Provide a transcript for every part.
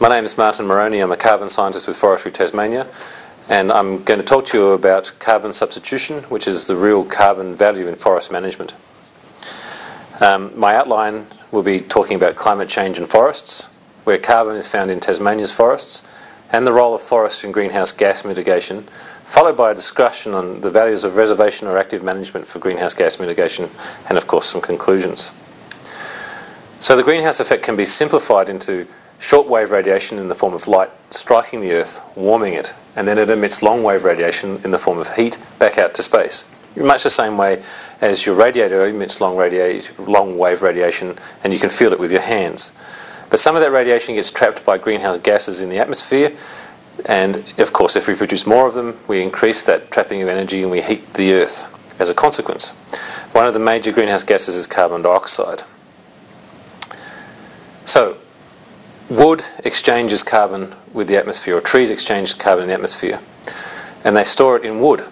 My name is Martin Moroni. I'm a carbon scientist with Forestry Tasmania, and I'm going to talk to you about carbon substitution, which is the real carbon value in forest management. Um, my outline will be talking about climate change in forests, where carbon is found in Tasmania's forests, and the role of forests in greenhouse gas mitigation, followed by a discussion on the values of reservation or active management for greenhouse gas mitigation, and of course some conclusions. So the greenhouse effect can be simplified into short-wave radiation in the form of light striking the Earth, warming it, and then it emits long-wave radiation in the form of heat back out to space. Much the same way as your radiator emits long, long wave radiation and you can feel it with your hands. But some of that radiation gets trapped by greenhouse gases in the atmosphere and of course if we produce more of them we increase that trapping of energy and we heat the Earth as a consequence. One of the major greenhouse gases is carbon dioxide. So wood exchanges carbon with the atmosphere, or trees exchange carbon in the atmosphere, and they store it in wood.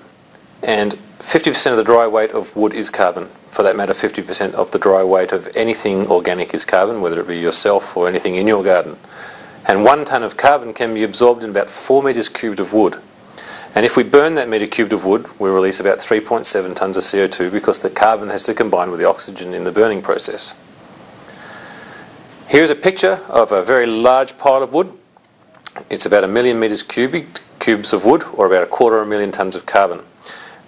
And 50% of the dry weight of wood is carbon. For that matter, 50% of the dry weight of anything organic is carbon, whether it be yourself or anything in your garden. And one tonne of carbon can be absorbed in about 4 metres cubed of wood. And if we burn that metre cubed of wood, we release about 3.7 tonnes of CO2 because the carbon has to combine with the oxygen in the burning process. Here's a picture of a very large pile of wood. It's about a million metres cubic, cubes of wood, or about a quarter of a million tonnes of carbon.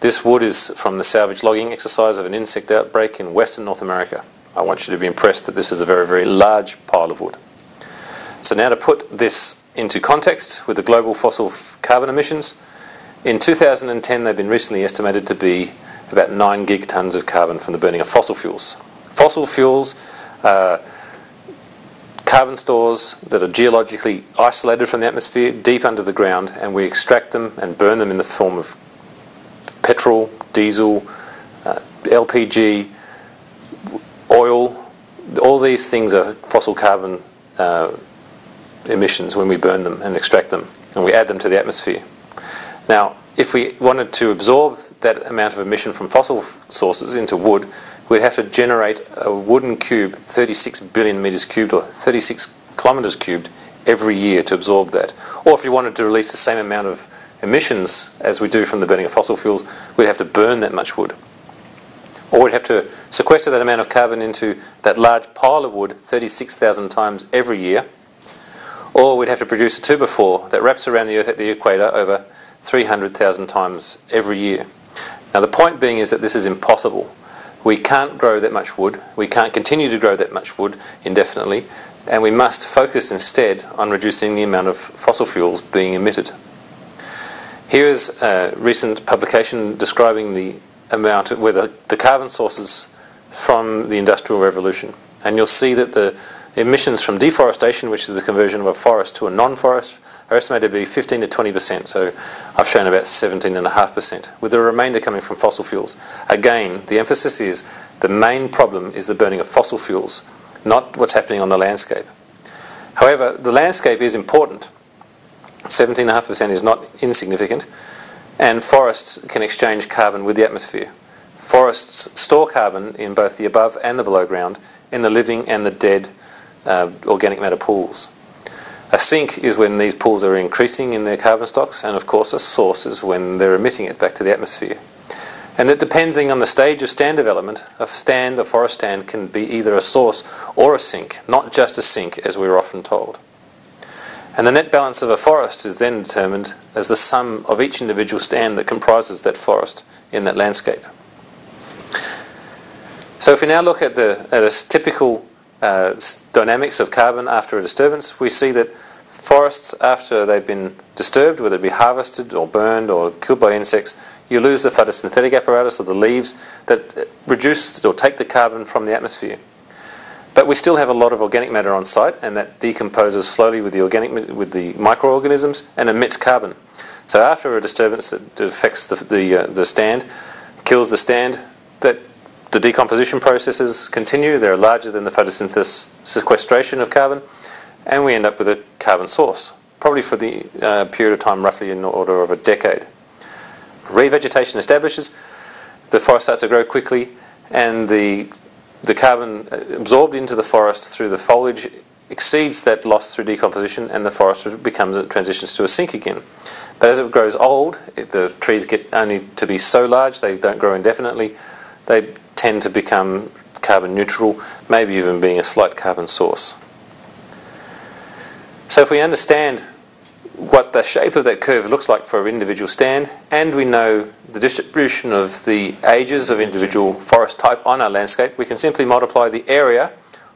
This wood is from the salvage logging exercise of an insect outbreak in western North America. I want you to be impressed that this is a very, very large pile of wood. So now to put this into context with the global fossil carbon emissions, in 2010 they've been recently estimated to be about 9 gigatons of carbon from the burning of fossil fuels. Fossil fuels uh, carbon stores that are geologically isolated from the atmosphere, deep under the ground, and we extract them and burn them in the form of petrol, diesel, uh, LPG, oil. All these things are fossil carbon uh, emissions when we burn them and extract them, and we add them to the atmosphere. Now, if we wanted to absorb that amount of emission from fossil sources into wood, we'd have to generate a wooden cube 36 billion metres cubed or 36 kilometres cubed every year to absorb that. Or if you wanted to release the same amount of emissions as we do from the burning of fossil fuels, we'd have to burn that much wood. Or we'd have to sequester that amount of carbon into that large pile of wood 36,000 times every year. Or we'd have to produce a 2 by 4 that wraps around the Earth at the equator over 300,000 times every year. Now, the point being is that this is impossible we can't grow that much wood, we can't continue to grow that much wood indefinitely, and we must focus instead on reducing the amount of fossil fuels being emitted. Here is a recent publication describing the amount, where the, the carbon sources from the Industrial Revolution. And you'll see that the emissions from deforestation, which is the conversion of a forest to a non-forest, are estimated to be 15 to 20%. So I've shown about 17.5%, with the remainder coming from fossil fuels. Again, the emphasis is the main problem is the burning of fossil fuels, not what's happening on the landscape. However, the landscape is important. 17.5% is not insignificant, and forests can exchange carbon with the atmosphere. Forests store carbon in both the above and the below ground, in the living and the dead uh, organic matter pools. A sink is when these pools are increasing in their carbon stocks, and of course, a source is when they're emitting it back to the atmosphere. And that depending on the stage of stand development, a stand, a forest stand, can be either a source or a sink, not just a sink as we're often told. And the net balance of a forest is then determined as the sum of each individual stand that comprises that forest in that landscape. So if we now look at, the, at a typical uh, dynamics of carbon after a disturbance, we see that forests, after they've been disturbed, whether it be harvested or burned or killed by insects, you lose the photosynthetic apparatus or the leaves that reduce or take the carbon from the atmosphere. But we still have a lot of organic matter on site, and that decomposes slowly with the organic with the microorganisms and emits carbon. So after a disturbance that affects the the, uh, the stand, kills the stand, that the decomposition processes continue. They're larger than the photosynthesis sequestration of carbon, and we end up with a carbon source, probably for the uh, period of time roughly in the order of a decade. Revegetation establishes, the forest starts to grow quickly, and the the carbon absorbed into the forest through the foliage exceeds that loss through decomposition and the forest becomes transitions to a sink again. But as it grows old, it, the trees get only to be so large, they don't grow indefinitely, they tend to become carbon neutral, maybe even being a slight carbon source. So if we understand what the shape of that curve looks like for an individual stand, and we know the distribution of the ages of individual forest type on our landscape, we can simply multiply the area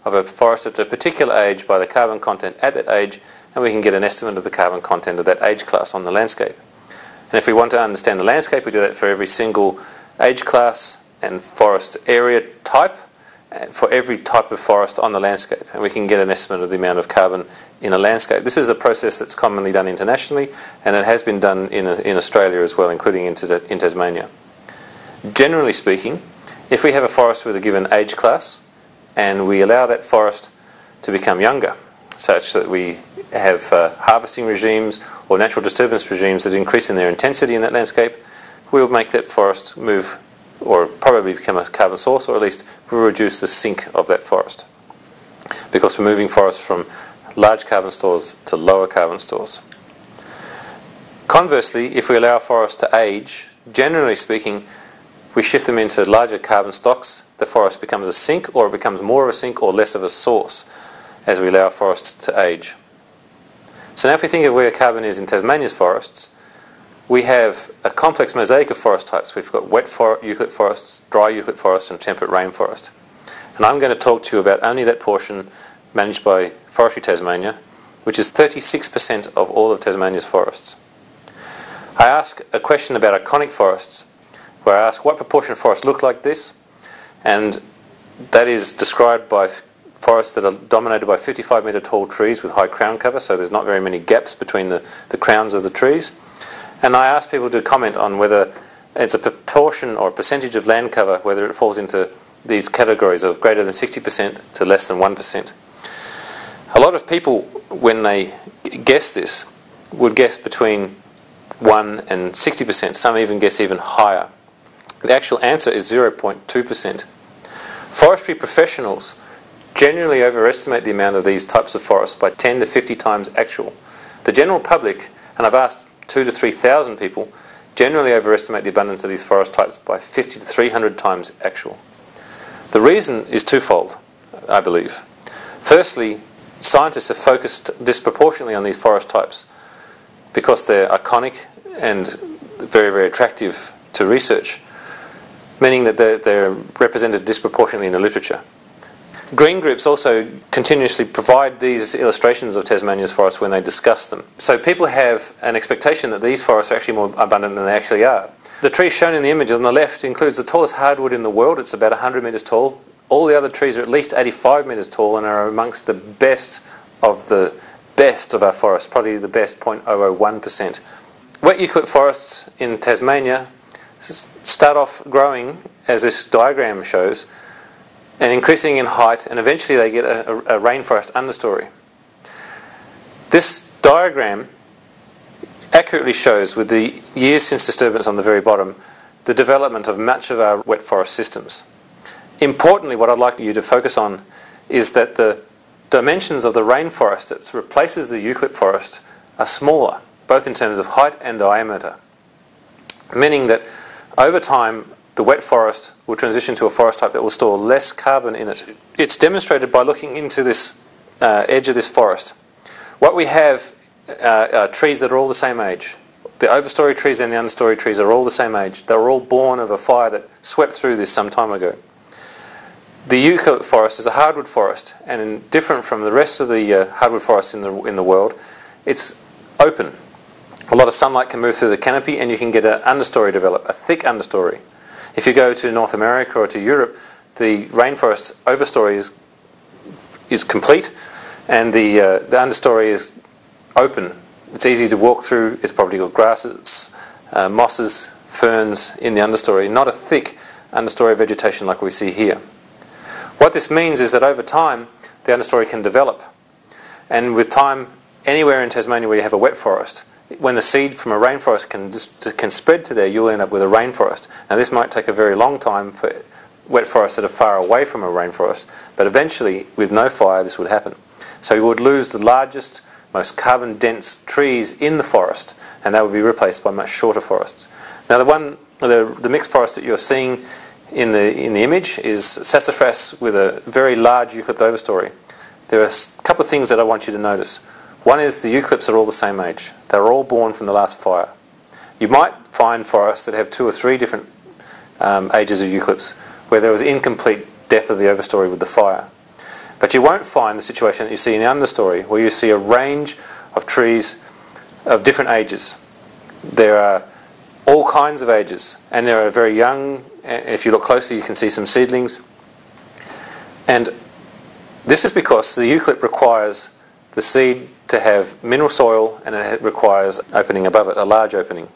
of a forest at a particular age by the carbon content at that age, and we can get an estimate of the carbon content of that age class on the landscape. And if we want to understand the landscape, we do that for every single age class and forest area type for every type of forest on the landscape, and we can get an estimate of the amount of carbon in a landscape. This is a process that's commonly done internationally, and it has been done in, in Australia as well, including in, in Tasmania. Generally speaking, if we have a forest with a given age class, and we allow that forest to become younger, such that we have uh, harvesting regimes or natural disturbance regimes that increase in their intensity in that landscape, we'll make that forest move or probably become a carbon source, or at least will reduce the sink of that forest. Because we're moving forests from large carbon stores to lower carbon stores. Conversely, if we allow forests to age, generally speaking, we shift them into larger carbon stocks, the forest becomes a sink, or it becomes more of a sink or less of a source as we allow forests to age. So now if we think of where carbon is in Tasmania's forests, we have a complex mosaic of forest types. We've got wet for- eucalypt forests, dry eucalypt forests, and temperate rainforest. And I'm going to talk to you about only that portion managed by Forestry Tasmania, which is 36% of all of Tasmania's forests. I ask a question about iconic forests, where I ask what proportion of forests look like this, and that is described by forests that are dominated by 55 metre tall trees with high crown cover, so there's not very many gaps between the, the crowns of the trees. And I ask people to comment on whether it's a proportion or a percentage of land cover, whether it falls into these categories of greater than 60% to less than 1%. A lot of people, when they guess this, would guess between 1 and 60%. Some even guess even higher. The actual answer is 0.2%. Forestry professionals generally overestimate the amount of these types of forests by 10 to 50 times actual. The general public, and I've asked two to three thousand people generally overestimate the abundance of these forest types by 50 to 300 times actual. The reason is twofold, I believe. Firstly, scientists have focused disproportionately on these forest types because they're iconic and very, very attractive to research, meaning that they're, they're represented disproportionately in the literature. Green groups also continuously provide these illustrations of Tasmania's forests when they discuss them. So people have an expectation that these forests are actually more abundant than they actually are. The tree shown in the images on the left includes the tallest hardwood in the world. It's about 100 metres tall. All the other trees are at least 85 metres tall and are amongst the best of the best of our forests, probably the best 0.001%. Wet eucalypt forests in Tasmania start off growing, as this diagram shows, and increasing in height, and eventually they get a, a, rainforest understory. This diagram accurately shows, with the years since disturbance on the very bottom, the development of much of our wet forest systems. Importantly, what I'd like you to focus on is that the dimensions of the rainforest that replaces the eucalypt forest are smaller, both in terms of height and diameter, meaning that over time the wet forest will transition to a forest type that will store less carbon in it. It's demonstrated by looking into this uh, edge of this forest. What we have uh, are trees that are all the same age. The overstory trees and the understory trees are all the same age. They were all born of a fire that swept through this some time ago. The eucalypt forest is a hardwood forest, and different from the rest of the uh, hardwood forests in the in the world, it's open. A lot of sunlight can move through the canopy, and you can get an understory develop, a thick understory. If you go to North America or to Europe, the rainforest overstory is, is complete and the, uh, the understory is open. It's easy to walk through. It's probably got grasses, uh, mosses, ferns in the understory, not a thick understory vegetation like we see here. What this means is that over time, the understory can develop. And with time, anywhere in Tasmania where you have a wet forest, when the seed from a rainforest can, can spread to there, you'll end up with a rainforest. Now, this might take a very long time for wet forests that are far away from a rainforest, but eventually, with no fire, this would happen. So you would lose the largest, most carbon dense trees in the forest, and they would be replaced by much shorter forests. Now, the one, the, the mixed forest that you're seeing in the, in the image is sassafras with a very large eucalypt overstory. There are a couple of things that I want you to notice. One is the eucalypts are all the same age. They're all born from the last fire. You might find forests that have two or three different um, ages of eucalypts where there was incomplete death of the overstory with the fire. But you won't find the situation that you see in the understory where you see a range of trees of different ages. There are all kinds of ages, and there are very young. If you look closely, you can see some seedlings. And this is because the eucalypt requires the seed to have mineral soil and it requires opening above it, a large opening.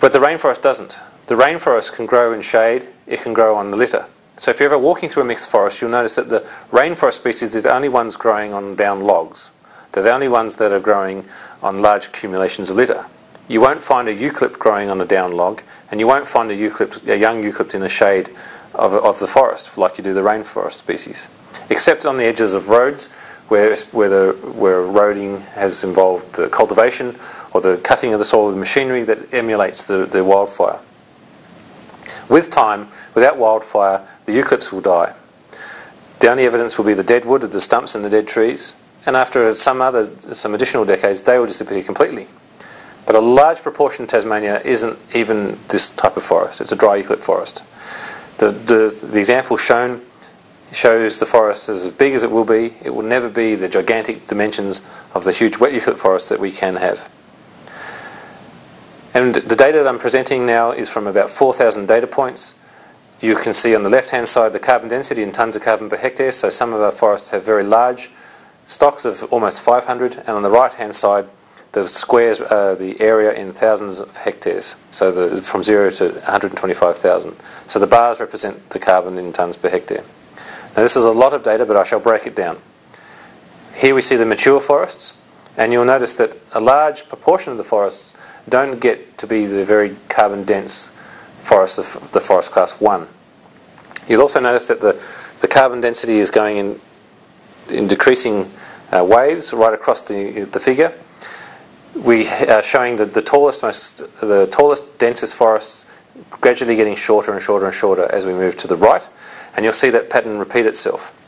But the rainforest doesn't. The rainforest can grow in shade, it can grow on the litter. So if you're ever walking through a mixed forest, you'll notice that the rainforest species are the only ones growing on down logs. They're the only ones that are growing on large accumulations of litter. You won't find a eucalypt growing on a down log, and you won't find a, eucalypt, a young eucalypt in the shade of, of the forest like you do the rainforest species, except on the edges of roads where, where, the, where eroding has involved the cultivation or the cutting of the soil with machinery that emulates the, the wildfire. With time, without wildfire, the eucalypts will die. The only evidence will be the dead wood, the stumps and the dead trees, and after some other, some additional decades, they will disappear completely. But a large proportion of Tasmania isn't even this type of forest. It's a dry eucalypt forest. The, the, the example shown shows the forest as big as it will be. It will never be the gigantic dimensions of the huge wet eucalypt forest that we can have. And the data that I'm presenting now is from about 4,000 data points. You can see on the left hand side the carbon density in tonnes of carbon per hectare. So some of our forests have very large stocks of almost 500, and on the right hand side the squares uh, the area in thousands of hectares, so the, from zero to 125,000. So the bars represent the carbon in tonnes per hectare. Now this is a lot of data, but I shall break it down. Here we see the mature forests, and you'll notice that a large proportion of the forests don't get to be the very carbon dense forests of the forest class 1. You'll also notice that the, the carbon density is going in, in decreasing uh, waves right across the, the figure we are showing the, the tallest, most, the tallest, densest forests gradually getting shorter and shorter and shorter as we move to the right, and you'll see that pattern repeat itself.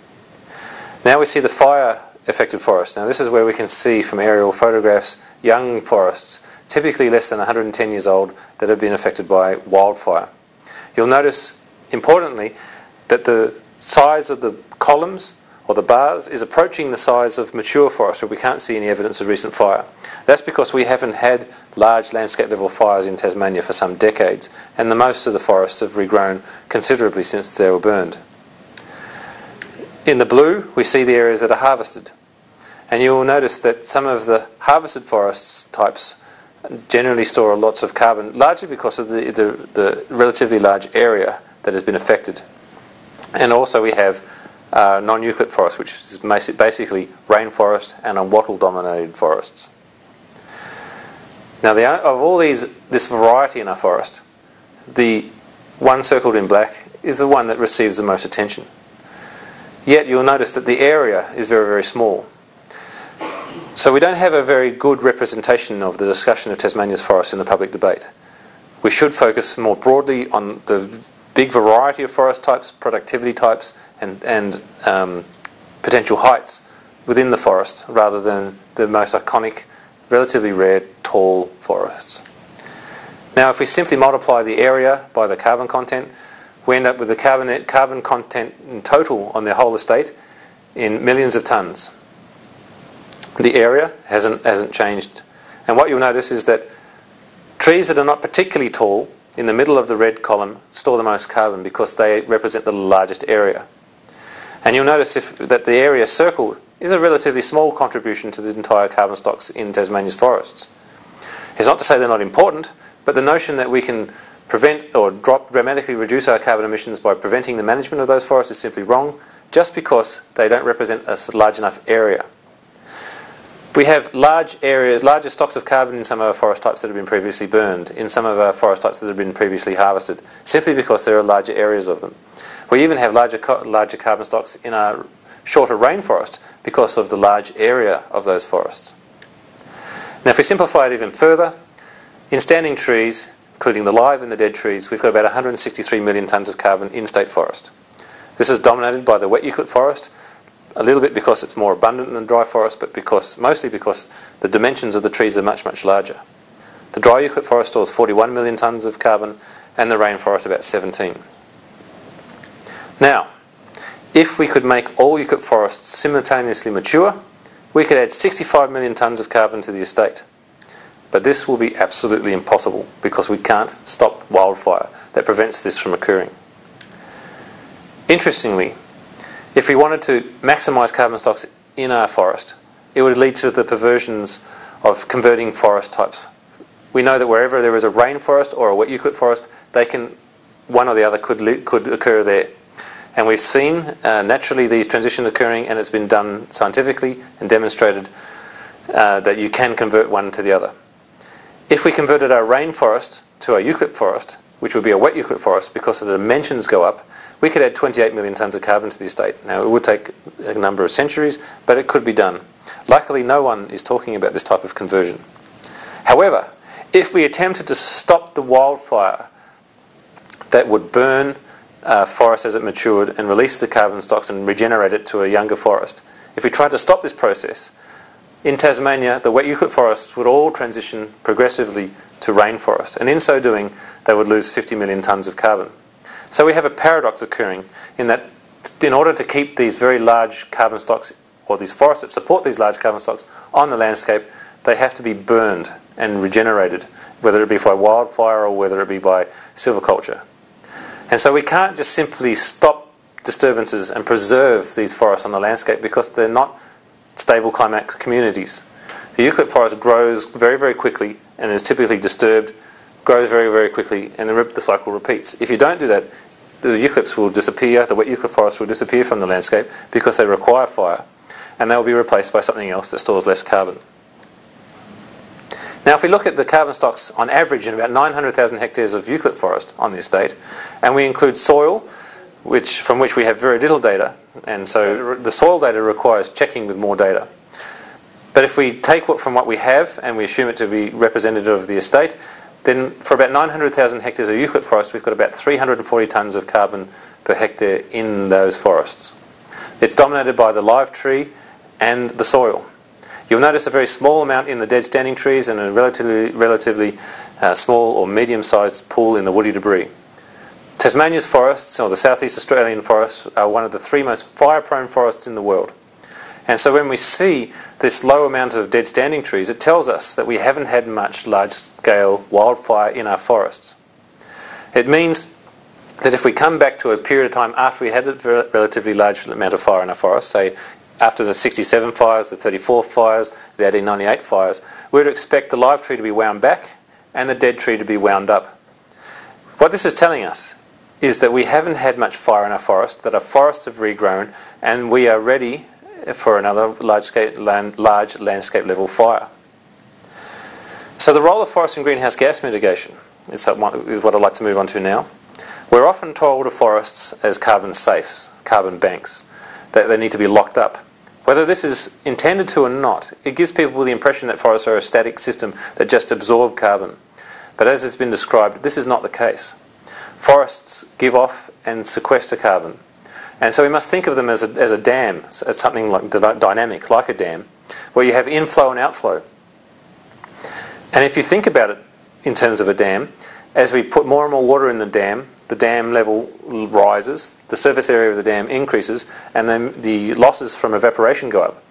Now we see the fire affected forest. Now this is where we can see from aerial photographs young forests, typically less than 110 years old, that have been affected by wildfire. You'll notice, importantly, that the size of the columns or the bars is approaching the size of mature forest where we can't see any evidence of recent fire. That's because we haven't had large landscape level fires in Tasmania for some decades, and the most of the forests have regrown considerably since they were burned. In the blue, we see the areas that are harvested. And you will notice that some of the harvested forests types generally store lots of carbon, largely because of the, the, the relatively large area that has been affected. And also we have uh, non-eucalypt forest, which is basically rainforest and wattle-dominated forests. Now, the, of all these, this variety in our forest, the one circled in black is the one that receives the most attention. Yet you'll notice that the area is very, very small. So we don't have a very good representation of the discussion of Tasmania's forests in the public debate. We should focus more broadly on the big variety of forest types, productivity types, and, and um, potential heights within the forest rather than the most iconic, relatively rare, tall forests. Now, if we simply multiply the area by the carbon content, we end up with the carbon, carbon content in total on the whole estate in millions of tonnes. The area hasn't, hasn't changed. And what you'll notice is that trees that are not particularly tall in the middle of the red column store the most carbon because they represent the largest area. And you'll notice if, that the area circled is a relatively small contribution to the entire carbon stocks in Tasmania's forests. It's not to say they're not important, but the notion that we can prevent or drop, dramatically reduce our carbon emissions by preventing the management of those forests is simply wrong, just because they don't represent a large enough area. We have large areas, larger stocks of carbon in some of our forest types that have been previously burned, in some of our forest types that have been previously harvested, simply because there are larger areas of them. We even have larger, larger carbon stocks in our shorter rainforest because of the large area of those forests. Now, if we simplify it even further, in standing trees, including the live and the dead trees, we've got about 163 million tonnes of carbon in state forest. This is dominated by the wet eucalypt forest, a little bit because it's more abundant than dry forest, but because mostly because the dimensions of the trees are much, much larger. The dry eucalypt forest stores 41 million tonnes of carbon, and the rainforest about 17. Now, if we could make all eucalypt forests simultaneously mature, we could add 65 million tonnes of carbon to the estate. But this will be absolutely impossible because we can't stop wildfire that prevents this from occurring. Interestingly, if we wanted to maximise carbon stocks in our forest, it would lead to the perversions of converting forest types. We know that wherever there is a rainforest or a wet eucalypt forest, they can, one or the other could, could occur there. And we've seen uh, naturally these transitions occurring, and it's been done scientifically and demonstrated uh, that you can convert one to the other. If we converted our rainforest to a eucalypt forest, which would be a wet eucalypt forest because the dimensions go up, we could add 28 million tonnes of carbon to the estate. Now, it would take a number of centuries, but it could be done. Luckily, no one is talking about this type of conversion. However, if we attempted to stop the wildfire that would burn uh, forest as it matured and release the carbon stocks and regenerate it to a younger forest. If we tried to stop this process, in Tasmania, the wet eucalypt forests would all transition progressively to rainforest, and in so doing, they would lose 50 million tonnes of carbon. So we have a paradox occurring in that in order to keep these very large carbon stocks, or these forests that support these large carbon stocks on the landscape, they have to be burned and regenerated, whether it be by wildfire or whether it be by silviculture. And so we can't just simply stop disturbances and preserve these forests on the landscape because they're not stable climax communities. The eucalypt forest grows very, very quickly and is typically disturbed, grows very, very quickly, and the cycle repeats. If you don't do that, the eucalypts will disappear, the wet eucalypt forest will disappear from the landscape because they require fire, and they will be replaced by something else that stores less carbon. Now, if we look at the carbon stocks on average in about 900,000 hectares of eucalypt forest on the estate, and we include soil, which, from which we have very little data, and so the soil data requires checking with more data. But if we take what from what we have and we assume it to be representative of the estate, then for about 900,000 hectares of eucalypt forest, we've got about 340 tonnes of carbon per hectare in those forests. It's dominated by the live tree and the soil. You'll notice a very small amount in the dead standing trees and a relatively, relatively uh, small or medium-sized pool in the woody debris. Tasmania's forests, or the southeast Australian forests, are one of the three most fire-prone forests in the world. And so when we see this low amount of dead standing trees, it tells us that we haven't had much large-scale wildfire in our forests. It means that if we come back to a period of time after we had a relatively large amount of fire in our forest, say after the 67 fires, the 34 fires, the 1898 fires, we'd expect the live tree to be wound back and the dead tree to be wound up. What this is telling us is that we haven't had much fire in our forest, that our forests have regrown, and we are ready for another large, land, large landscape level fire. So the role of forest in greenhouse gas mitigation is what I'd like to move on to now. We're often told of forests as carbon safes, carbon banks that they need to be locked up. Whether this is intended to or not, it gives people the impression that forests are a static system that just absorb carbon. But as has been described, this is not the case. Forests give off and sequester carbon. And so we must think of them as a, as a dam, as something like dynamic, like a dam, where you have inflow and outflow. And if you think about it in terms of a dam, as we put more and more water in the dam, the dam level rises, the surface area of the dam increases, and then the losses from evaporation go up.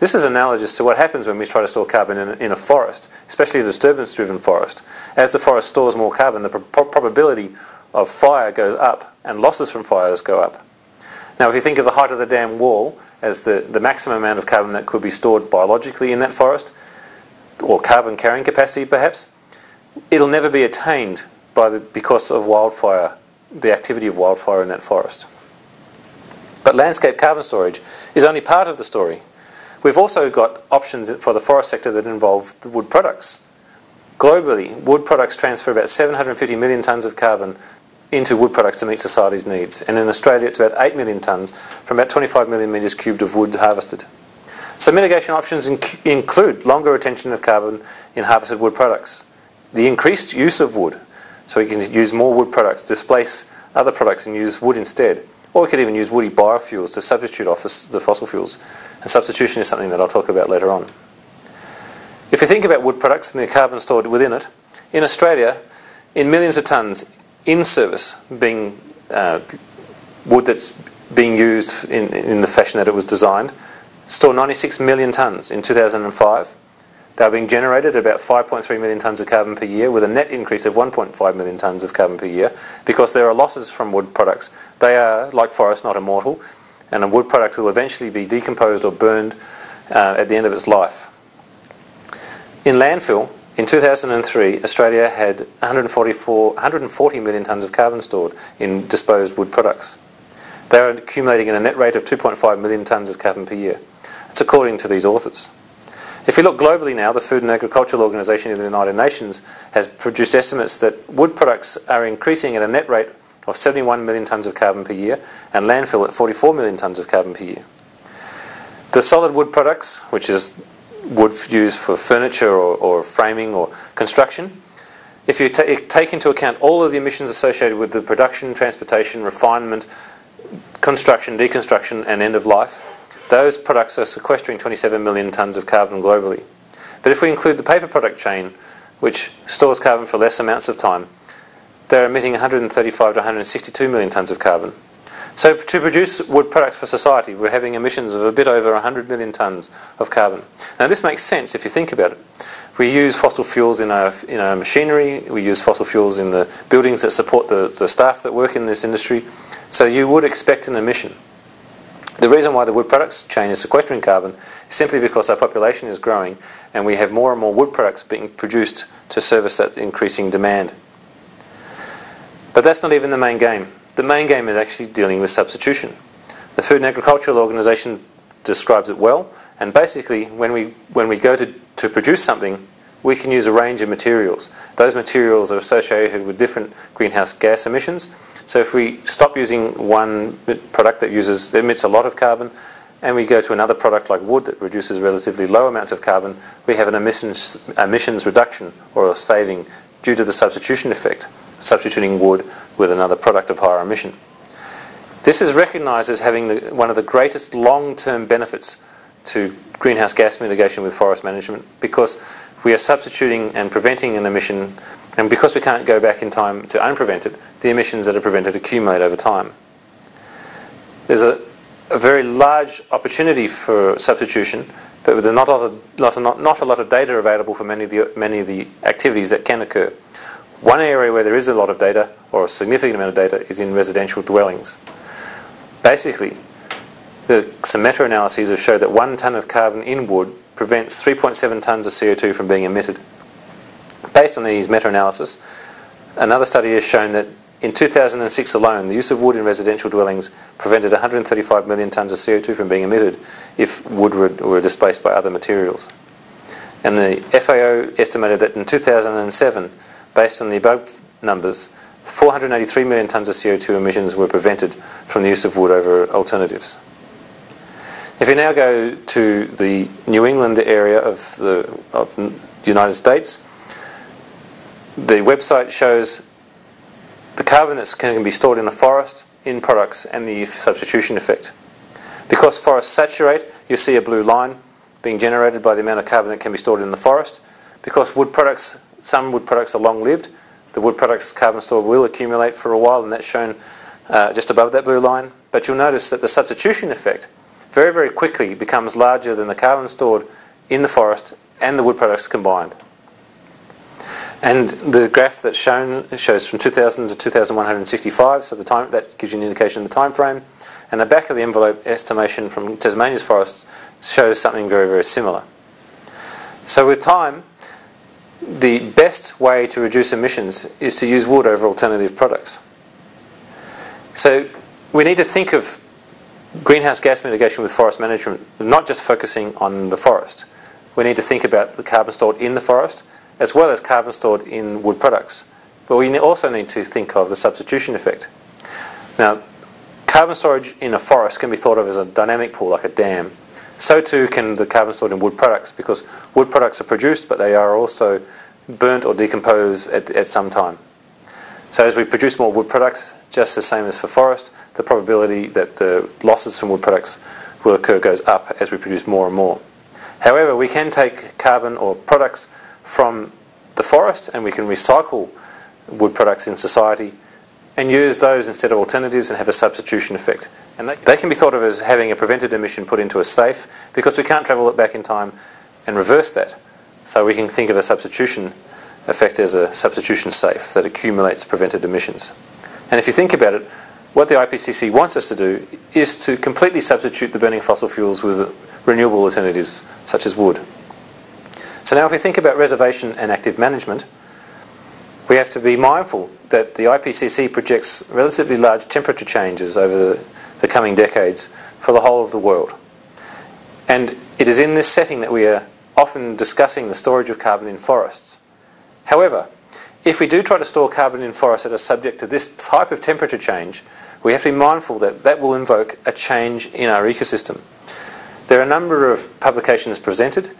This is analogous to what happens when we try to store carbon in a, in a forest, especially a disturbance driven forest. As the forest stores more carbon, the pro probability of fire goes up and losses from fires go up. Now, if you think of the height of the dam wall as the, the maximum amount of carbon that could be stored biologically in that forest, or carbon carrying capacity perhaps, it'll never be attained by the, because of wildfire, the activity of wildfire in that forest. But landscape carbon storage is only part of the story. We've also got options for the forest sector that involve the wood products. Globally, wood products transfer about 750 million tonnes of carbon into wood products to meet society's needs. And in Australia, it's about 8 million tonnes from about 25 million metres cubed of wood harvested. So mitigation options inc- include longer retention of carbon in harvested wood products, the increased use of wood, so we can use more wood products, displace other products and use wood instead. Or we could even use woody biofuels to substitute off the, the fossil fuels. And substitution is something that I'll talk about later on. If you think about wood products and the carbon stored within it, in Australia, in millions of tonnes in service, being uh, wood that's being used in, in the fashion that it was designed, store 96 million tonnes in 2005. They are being generated at about 5.3 million tonnes of carbon per year, with a net increase of 1.5 million tonnes of carbon per year, because there are losses from wood products. They are, like forests, not immortal, and a wood product will eventually be decomposed or burned uh, at the end of its life. In landfill, in 2003, Australia had 144, 140 million tonnes of carbon stored in disposed wood products. They are accumulating at a net rate of 2.5 million tonnes of carbon per year. It's according to these authors. If you look globally now, the Food and Agricultural Organization of the United Nations has produced estimates that wood products are increasing at a net rate of 71 million tonnes of carbon per year and landfill at 44 million tonnes of carbon per year. The solid wood products, which is wood used for furniture or, or framing or construction, if you take into account all of the emissions associated with the production, transportation, refinement, construction, deconstruction, and end of life, those products are sequestering 27 million tonnes of carbon globally. But if we include the paper product chain, which stores carbon for less amounts of time, they're emitting 135 to 162 million tonnes of carbon. So to produce wood products for society, we're having emissions of a bit over 100 million tonnes of carbon. Now this makes sense if you think about it. We use fossil fuels in our, in our machinery, we use fossil fuels in the buildings that support the, the staff that work in this industry. So you would expect an emission. The reason why the wood products chain is sequestering carbon is simply because our population is growing and we have more and more wood products being produced to service that increasing demand. But that's not even the main game. The main game is actually dealing with substitution. The Food and Agricultural Organization describes it well, and basically, when we, when we go to, to produce something, we can use a range of materials. Those materials are associated with different greenhouse gas emissions. So if we stop using one product that uses emits a lot of carbon, and we go to another product like wood that reduces relatively low amounts of carbon, we have an emissions, emissions reduction or a saving due to the substitution effect, substituting wood with another product of higher emission. This is recognised as having the, one of the greatest long-term benefits to greenhouse gas mitigation with forest management because we are substituting and preventing an emission, and because we can't go back in time to unprevent it, the emissions that are prevented accumulate over time. There's a, a very large opportunity for substitution, but with not a, lot of, not, not, not a lot of data available for many of, the, many of the activities that can occur. One area where there is a lot of data, or a significant amount of data, is in residential dwellings. Basically, the, some meta-analyses have shown that one tonne of carbon in wood prevents 3.7 tonnes of CO2 from being emitted. Based on these meta-analyses, another study has shown that in 2006 alone, the use of wood in residential dwellings prevented 135 million tonnes of CO2 from being emitted if wood were, were displaced by other materials. And the FAO estimated that in 2007, based on the above numbers, 483 million tonnes of CO2 emissions were prevented from the use of wood over alternatives. If you now go to the New England area of the of United States, the website shows the carbon that can be stored in a forest, in products, and the substitution effect. Because forests saturate, you see a blue line being generated by the amount of carbon that can be stored in the forest. Because wood products, some wood products are long-lived, the wood products carbon store will accumulate for a while, and that's shown uh, just above that blue line. But you'll notice that the substitution effect very, very quickly becomes larger than the carbon stored in the forest and the wood products combined. And the graph that's shown shows from 2000 to 2165, so the time that gives you an indication of the time frame. And the back of the envelope estimation from Tasmania's forests shows something very, very similar. So with time, the best way to reduce emissions is to use wood over alternative products. So we need to think of greenhouse gas mitigation with forest management, not just focusing on the forest. We need to think about the carbon stored in the forest as well as carbon stored in wood products but we also need to think of the substitution effect. Now, carbon storage in a forest can be thought of as a dynamic pool, like a dam. So too can the carbon stored in wood products, because wood products are produced, but they are also burnt or decomposed at, at some time. So as we produce more wood products, just the same as for forest, the probability that the losses from wood products will occur goes up as we produce more and more. However, we can take carbon or products from the forest and we can recycle wood products in society and use those instead of alternatives and have a substitution effect. And they, can be thought of as having a prevented emission put into a safe because we can't travel it back in time and reverse that. So we can think of a substitution effect as a substitution safe that accumulates prevented emissions. And if you think about it, what the IPCC wants us to do is to completely substitute the burning fossil fuels with renewable alternatives such as wood. So now if we think about reservation and active management, we have to be mindful that the IPCC projects relatively large temperature changes over the, the coming decades for the whole of the world. And it is in this setting that we are often discussing the storage of carbon in forests. However, if we do try to store carbon in forests that are subject to this type of temperature change, we have to be mindful that that will invoke a change in our ecosystem. There are a number of publications presented.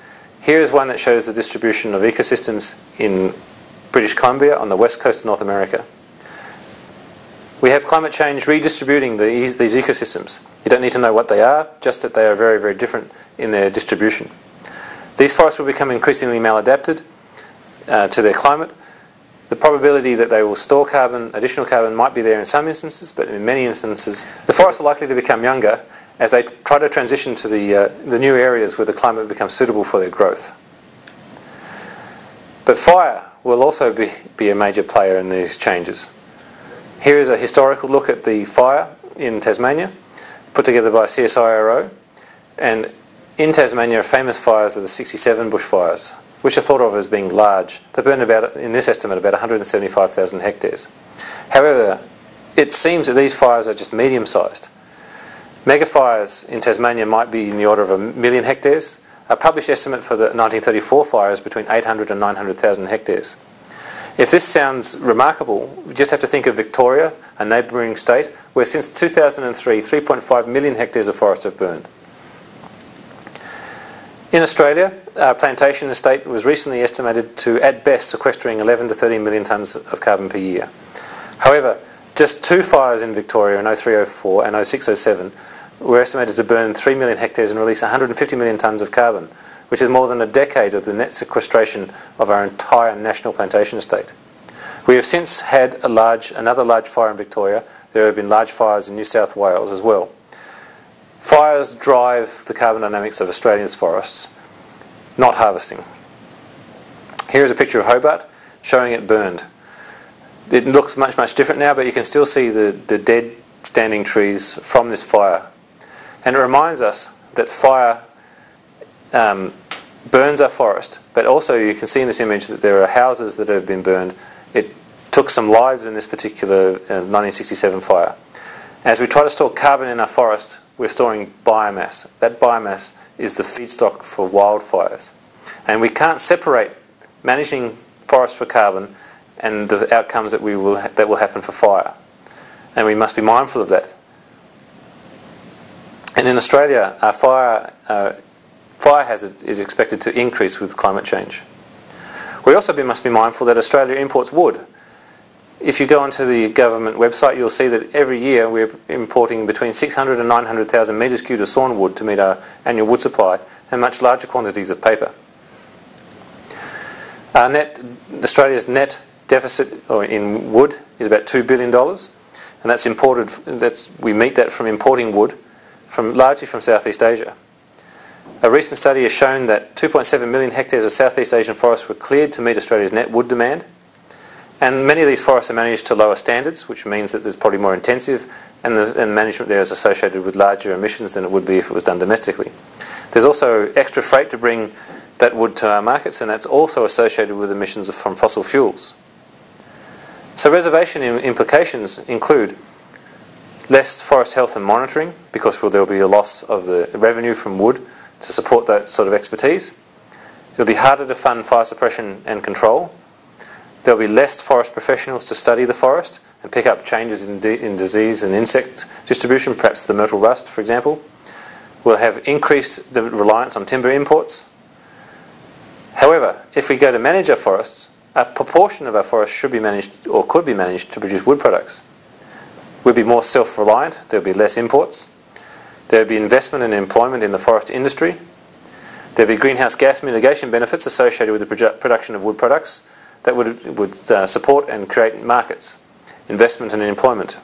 Here is one that shows the distribution of ecosystems in British Columbia on the west coast of North America. We have climate change redistributing these, these ecosystems. You don't need to know what they are, just that they are very, very different in their distribution. These forests will become increasingly maladapted uh, to their climate. The probability that they will store carbon, additional carbon, might be there in some instances, but in many instances, the forests are likely to become younger as they try to transition to the, uh, the new areas where the climate becomes suitable for their growth. But fire will also be, be a major player in these changes. Here is a historical look at the fire in Tasmania, put together by CSIRO. And in Tasmania, famous fires are the 67 bushfires, which are thought of as being large. They burned about, in this estimate, about 175,000 hectares. However, it seems that these fires are just medium sized. Megafires in Tasmania might be in the order of a million hectares. A published estimate for the 1934 fire is between 800 and 900,000 hectares. If this sounds remarkable, we just have to think of Victoria, a neighbouring state, where since 2003, 3.5 million hectares of forest have burned. In Australia, our plantation estate was recently estimated to, at best, sequestering 11 to 13 million tonnes of carbon per year. However, just two fires in Victoria in 0304 and 0607 were estimated to burn 3 million hectares and release 150 million tonnes of carbon which is more than a decade of the net sequestration of our entire national plantation estate. We have since had a large, another large fire in Victoria. There have been large fires in New South Wales as well. Fires drive the carbon dynamics of Australia's forests, not harvesting. Here is a picture of Hobart showing it burned. It looks much, much different now, but you can still see the, the dead standing trees from this fire. And it reminds us that fire um, burns our forest, but also you can see in this image that there are houses that have been burned. It took some lives in this particular uh, 1967 fire. As we try to store carbon in our forest, we're storing biomass. That biomass is the feedstock for wildfires. And we can't separate managing forest for carbon and the outcomes that, we will ha- that will happen for fire. And we must be mindful of that. And in Australia, our fire uh, fire hazard is expected to increase with climate change. We also be, must be mindful that Australia imports wood. If you go onto the government website, you'll see that every year we're importing between 600 and 900,000 metres cubed of sawn wood to meet our annual wood supply and much larger quantities of paper. Our net, Australia's net deficit in wood is about $2 billion, and that's imported, that's, we meet that from importing wood from, largely from Southeast Asia. A recent study has shown that 2.7 million hectares of Southeast Asian forests were cleared to meet Australia's net wood demand. And many of these forests are managed to lower standards, which means that there's probably more intensive, and the and management there is associated with larger emissions than it would be if it was done domestically. There's also extra freight to bring that wood to our markets, and that's also associated with emissions from fossil fuels. So, reservation implications include less forest health and monitoring, because there will be a loss of the revenue from wood to support that sort of expertise. It'll be harder to fund fire suppression and control. There'll be less forest professionals to study the forest and pick up changes in, in disease and insect distribution, perhaps the myrtle rust, for example. We'll have increased the reliance on timber imports. However, if we go to manage our forests, a proportion of our forests should be managed or could be managed to produce wood products. We'd be more self-reliant, there'd be less imports. there'd be investment and employment in the forest industry. there'd be greenhouse gas mitigation benefits associated with the produ production of wood products that would, would uh, support and create markets, investment and employment.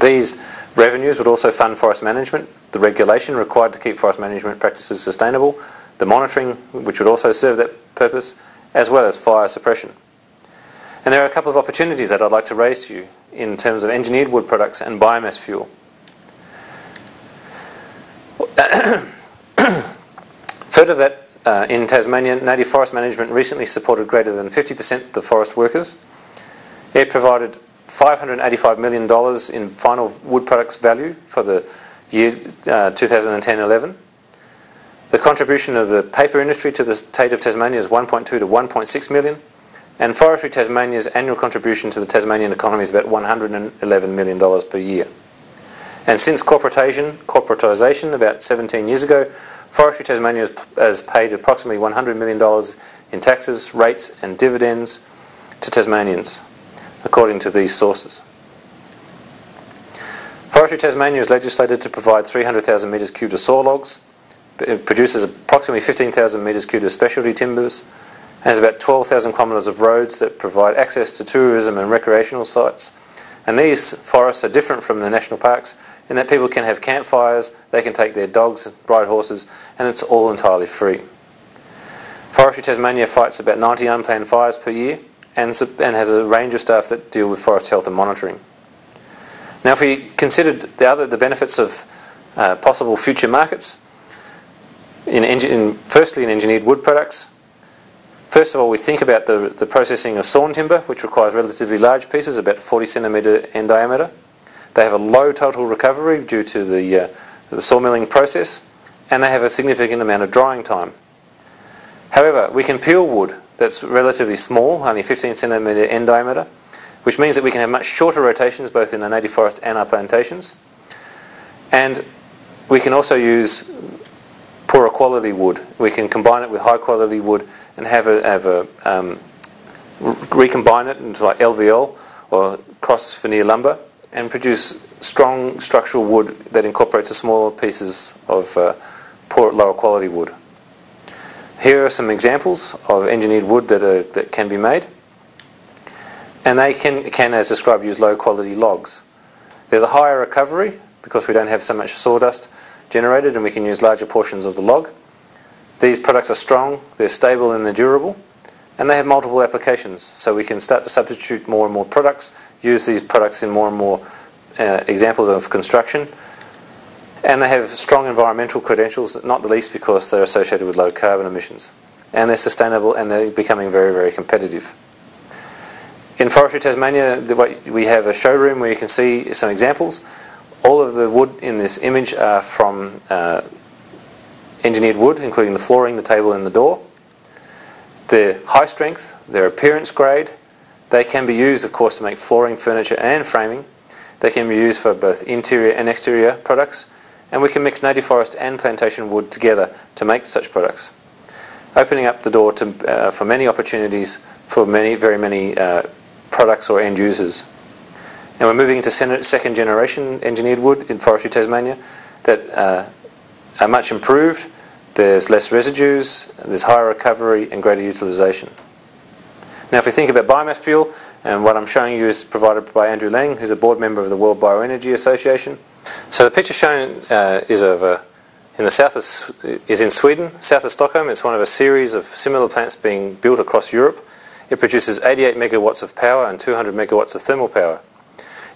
These revenues would also fund forest management, the regulation required to keep forest management practices sustainable, the monitoring, which would also serve that purpose, as well as fire suppression. And there are a couple of opportunities that I'd like to raise to you in terms of engineered wood products and biomass fuel. Further that uh, in Tasmania, Native Forest Management recently supported greater than 50% of the forest workers. It provided $585 million in final wood products value for the year uh, 2010-11. The contribution of the paper industry to the state of Tasmania is 1.2 to 1.6 million, and Forestry Tasmania's annual contribution to the Tasmanian economy is about 111 million dollars per year. And since corporatisation, about 17 years ago, Forestry Tasmania has, paid approximately $100 million in taxes, rates, and dividends to Tasmanians, according to these sources. Forestry Tasmania is legislated to provide 300,000 metres cubed of saw logs. It produces approximately 15,000 metres cubed of specialty timbers has about 12,000 kilometres of roads that provide access to tourism and recreational sites. And these forests are different from the national parks in that people can have campfires, they can take their dogs, ride horses, and it's all entirely free. Forestry Tasmania fights about 90 unplanned fires per year and, and has a range of staff that deal with forest health and monitoring. Now, if we considered the other the benefits of uh, possible future markets, in, in, firstly in engineered wood products, first of all we think about the, the processing of sawn timber, which requires relatively large pieces, about 40 centimetre in diameter. They have a low total recovery due to the, uh, the sawmilling process, and they have a significant amount of drying time. However, we can peel wood that's relatively small, only 15 centimetre end diameter, which means that we can have much shorter rotations both in the native forest and our plantations. And we can also use poorer quality wood. We can combine it with high quality wood and have a, have a um, recombine it into like LVL or cross veneer lumber and produce strong structural wood that incorporates the smaller pieces of uh, poor, lower quality wood. Here are some examples of engineered wood that, are, that can be made. And they can, can, as described, use low quality logs. There's a higher recovery because we don't have so much sawdust generated and we can use larger portions of the log. These products are strong, they're stable and they're durable, and they have multiple applications. So we can start to substitute more and more products, use these products in more and more uh, examples of construction, and they have strong environmental credentials, not the least because they're associated with low carbon emissions. And they're sustainable and they're becoming very, very competitive. In Forestry Tasmania, we have a showroom where you can see some examples. All of the wood in this image are from uh, engineered wood, including the flooring, the table, and the door. They're high strength, they're appearance grade. They can be used, of course, to make flooring, furniture, and framing. They can be used for both interior and exterior products. And we can mix native forest and plantation wood together to make such products, opening up the door to, uh, for many opportunities for many, very many uh, products or end users. And we're moving into second generation engineered wood in Forestry Tasmania that uh, are much improved. There's less residues, there's higher recovery and greater utilisation. Now, if we think about biomass fuel, and what I'm showing you is provided by Andrew Lang, who's a board member of the World Bioenergy Association. So the picture shown uh, is of a, in the south of, is in Sweden, south of Stockholm. It's one of a series of similar plants being built across Europe. It produces 88 megawatts of power and 200 megawatts of thermal power.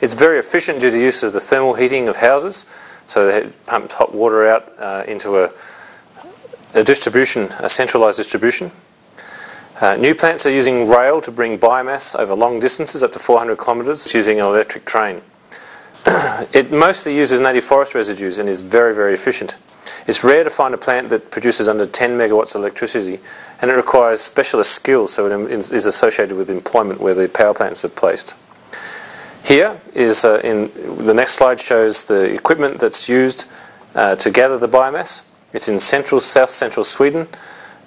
It's very efficient due to use of the thermal heating of houses. So they pump hot water out uh, into a, a distribution, a centralized distribution. Uh, new plants are using rail to bring biomass over long distances, up to 400 kilometres, using an electric train. it mostly uses native forest residues and is very, very efficient. It's rare to find a plant that produces under 10 megawatts of electricity, and it requires specialist skills, so it is associated with employment where the power plants are placed. Here is uh, in the next slide shows the equipment that's used uh, to gather the biomass. It's in central, south central Sweden.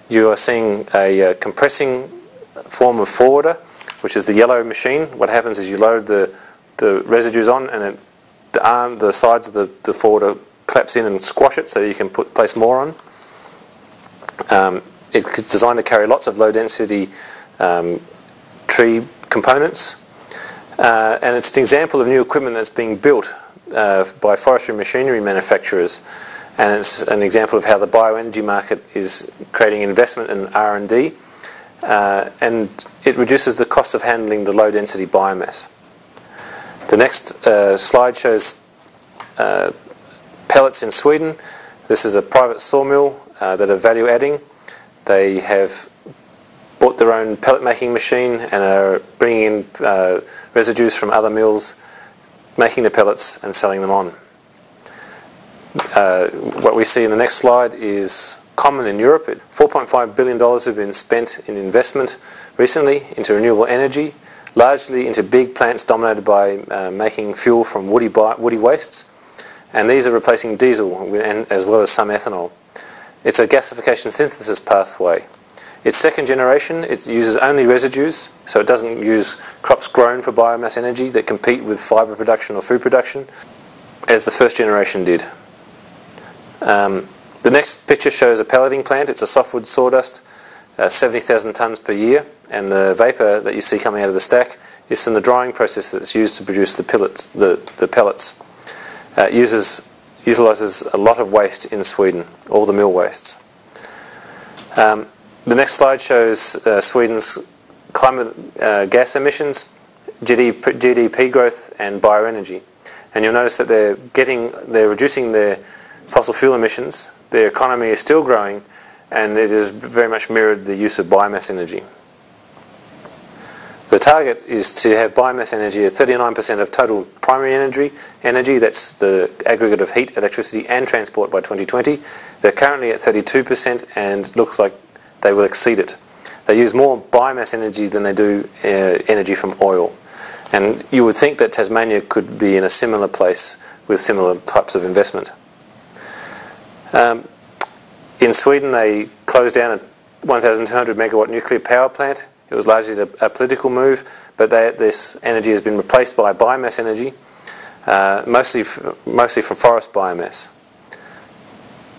You are seeing a uh, compressing form of forwarder, which is the yellow machine. What happens is you load the, the residues on, and it, the arm, the sides of the, the forwarder collapse in and squash it, so you can put place more on. Um, it's designed to carry lots of low density um, tree components uh, and it's an example of new equipment that's being built uh, by forestry machinery manufacturers. And it's an example of how the bioenergy market is creating investment in R&D. Uh, and it reduces the cost of handling the low density biomass. The next uh, slide shows uh, pellets in Sweden. This is a private sawmill uh, that are value adding. They have bought their own pellet making machine and are bringing in uh, residues from other mills, making the pellets and selling them on. Uh, what we see in the next slide is common in Europe. $4.5 billion have been spent in investment recently into renewable energy, largely into big plants dominated by uh, making fuel from woody, woody wastes. And these are replacing diesel as well as some ethanol. It's a gasification synthesis pathway. It's second generation, it uses only residues, so it doesn't use crops grown for biomass energy that compete with fibre production or food production, as the first generation did. Um, the next picture shows a pelleting plant. It's a softwood sawdust, uh, 70,000 tonnes per year, and the vapour that you see coming out of the stack is from the drying process that's used to produce the pellets. The, the pellets. Uh, uses utilises a lot of waste in Sweden, all the mill wastes. Um, the next slide shows uh, Sweden's climate uh, gas emissions, GDP, growth, and bioenergy. And you'll notice that they're getting, they're reducing their fossil fuel emissions. Their economy is still growing, and it has very much mirrored the use of biomass energy. The target is to have biomass energy at 39% of total primary energy, energy, that's the aggregate of heat, electricity, and transport by 2020. They're currently at 32% and looks like they will exceed it. They use more biomass energy than they do uh, energy from oil. And you would think that Tasmania could be in a similar place with similar types of investment. Um, in Sweden, they closed down a 1,200 megawatt nuclear power plant. It was largely a, a political move, but they, this energy has been replaced by biomass energy, uh, mostly, mostly from forest biomass.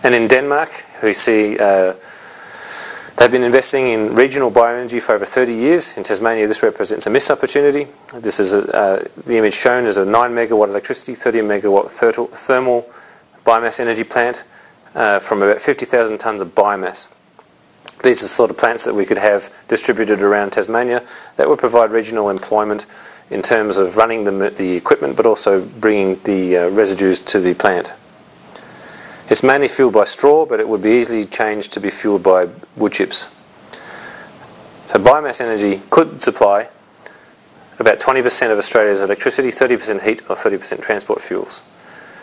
And in Denmark, we see uh, They've been investing in regional bioenergy for over 30 years. In Tasmania, this represents a missed opportunity. This is a, uh, the image shown as a 9 megawatt electricity, 30 megawatt thermal biomass energy plant uh, from about 50,000 tonnes of biomass. These are the sort of plants that we could have distributed around Tasmania that would provide regional employment in terms of running the, the equipment but also bringing the uh, residues to the plant. It's mainly fueled by straw, but it would be easily changed to be fueled by wood chips. So biomass energy could supply about 20% of Australia's electricity, 30% heat or 30% transport fuels.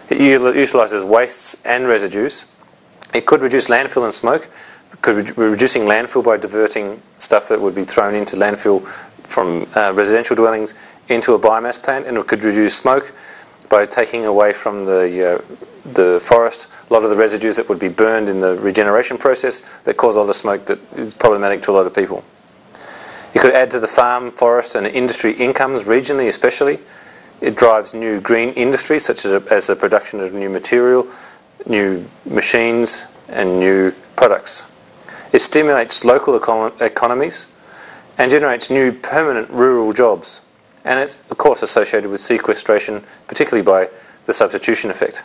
It utilises wastes and residues. It could reduce landfill and smoke. Could be reducing landfill by diverting stuff that would be thrown into landfill from uh, residential dwellings into a biomass plant, and it could reduce smoke by taking away from the uh, the forest a lot of the residues that would be burned in the regeneration process that cause a lot of smoke that is problematic to a lot of people. You could add to the farm, forest, and industry incomes regionally, especially. It drives new green industry, such as, a, as the production of new material, new machines, and new products. It stimulates local econ- economies and generates new permanent rural jobs. And it's, of course, associated with sequestration, particularly by the substitution effect.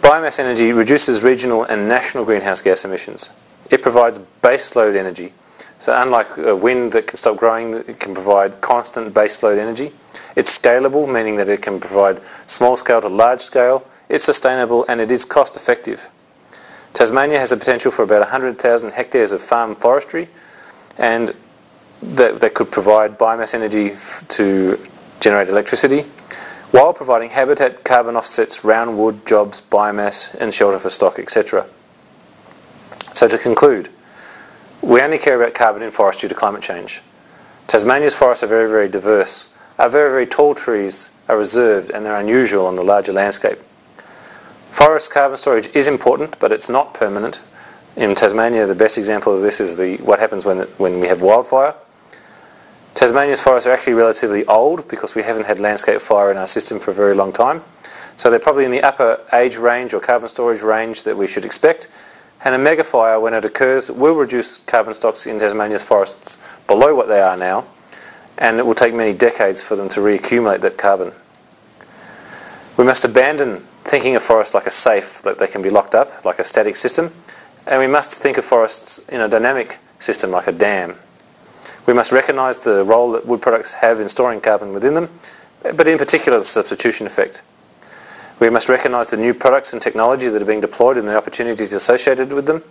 Biomass energy reduces regional and national greenhouse gas emissions. It provides baseload energy. So unlike wind that can stop growing, it can provide constant baseload energy. It's scalable, meaning that it can provide small scale to large scale. It's sustainable and it is cost effective. Tasmania has the potential for about 100,000 hectares of farm forestry and that, that could provide biomass energy to generate electricity. while providing habitat, carbon offsets, round wood, jobs, biomass, and shelter for stock, etc. So to conclude, we only care about carbon in forests due to climate change. Tasmania's forests are very, very diverse. Our very, very tall trees are reserved and they're unusual on the larger landscape. Forest carbon storage is important, but it's not permanent. In Tasmania, the best example of this is the, what happens when, when we have wildfire. Tasmania's forests are actually relatively old because we haven't had landscape fire in our system for a very long time. So they're probably in the upper age range or carbon storage range that we should expect. And a megafire, when it occurs, will reduce carbon stocks in Tasmania's forests below what they are now, and it will take many decades for them to reaccumulate that carbon. We must abandon thinking of forests like a safe that they can be locked up, like a static system, and we must think of forests in a dynamic system like a dam. We must recognise the role that wood products have in storing carbon within them, but in particular the substitution effect. We must recognise the new products and technology that are being deployed and the opportunities associated with them.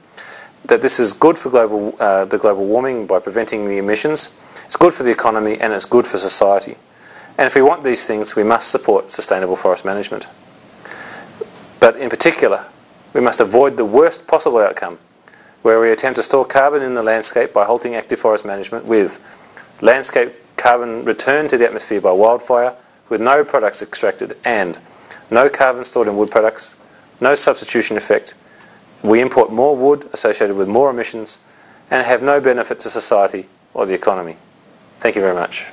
That this is good for global, uh, the global warming by preventing the emissions. It's good for the economy and it's good for society. And if we want these things, we must support sustainable forest management. But in particular, we must avoid the worst possible outcome, where we attempt to store carbon in the landscape by halting active forest management with landscape carbon returned to the atmosphere by wildfire with no products extracted and no carbon stored in wood products, no substitution effect. We import more wood associated with more emissions and have no benefit to society or the economy. Thank you very much.